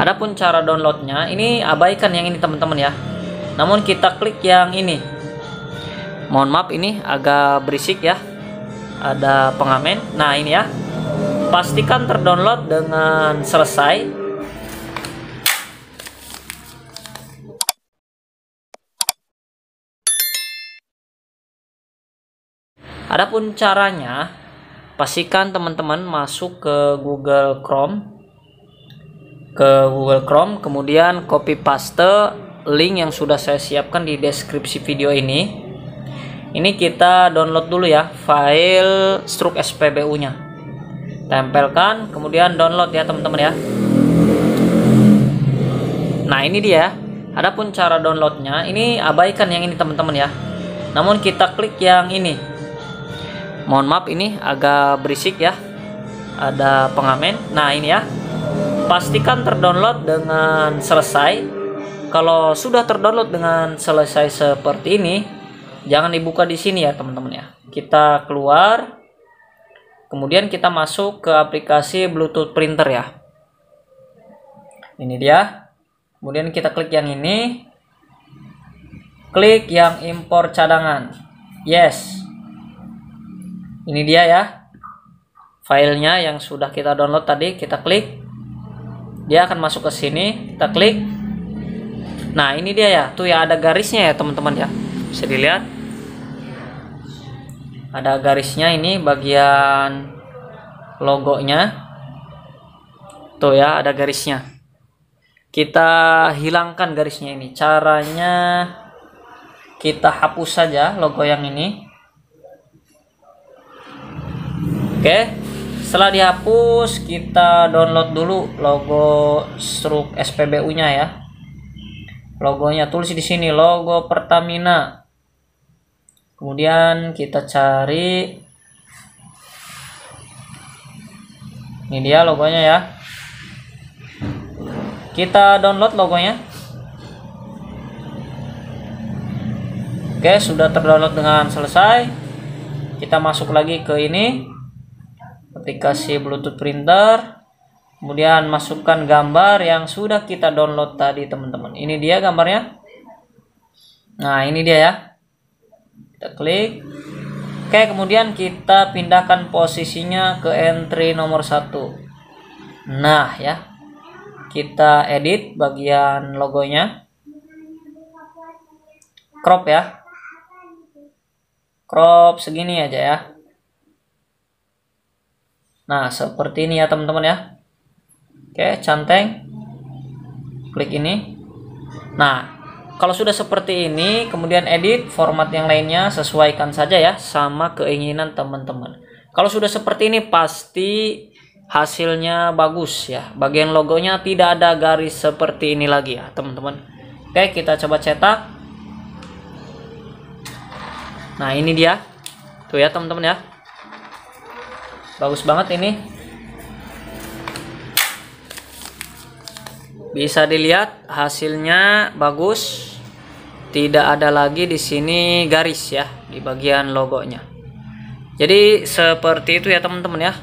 Adapun cara downloadnya, ini abaikan yang ini teman-teman ya. Namun kita klik yang ini. Mohon maaf ini agak berisik ya. Ada pengamen. Nah ini ya. Pastikan terdownload dengan selesai. Adapun caranya, pastikan teman-teman masuk ke Google Chrome ke Google Chrome kemudian copy paste link yang sudah saya siapkan di deskripsi video ini. Ini kita download dulu ya file struk SPBU nya tempelkan kemudian download ya teman-teman ya. Nah ini dia. Adapun cara downloadnya ini abaikan yang ini teman-teman ya. Namun kita klik yang ini. Mohon maaf ini agak berisik ya. Ada pengamen. Nah ini ya pastikan terdownload dengan selesai. Kalau sudah terdownload dengan selesai seperti ini jangan dibuka di sini ya teman-teman ya. Kita keluar kemudian kita masuk ke aplikasi bluetooth printer ya. Ini dia. Kemudian kita klik yang ini. Klik yang impor cadangan. Yes. Ini dia ya. Filenya yang sudah kita download tadi kita klik dia akan masuk ke sini kita klik. Nah ini dia ya. Tuh ya ada garisnya ya teman-teman ya. Bisa dilihat. Ada garisnya ini bagian logonya. Tuh ya ada garisnya. Kita hilangkan garisnya ini. Caranya kita hapus saja logo yang ini. Oke setelah dihapus kita download dulu logo struk SPBU nya ya. Logonya tulis di sini logo Pertamina. Kemudian kita cari. Ini dia logonya ya. Kita download logonya. Oke sudah terdownload dengan selesai. Kita masuk lagi ke ini aplikasi bluetooth printer kemudian masukkan gambar yang sudah kita download tadi teman-teman. Ini dia gambarnya. Nah ini dia ya. Kita klik. Oke kemudian kita pindahkan posisinya ke entry nomor satu. Nah ya. Kita edit bagian logonya. Crop ya. Crop segini aja ya Nah, seperti ini ya teman-teman ya. Oke, canteng. Klik ini. Nah, kalau sudah seperti ini, kemudian edit format yang lainnya sesuaikan saja ya sama keinginan teman-teman. Kalau sudah seperti ini pasti hasilnya bagus ya. Bagian logonya tidak ada garis seperti ini lagi ya, teman-teman. Oke, kita coba cetak. Nah, ini dia. Tuh ya, teman-teman ya bagus banget ini. Bisa dilihat hasilnya bagus. Tidak ada lagi di sini garis ya di bagian logonya. Jadi seperti itu ya teman-teman ya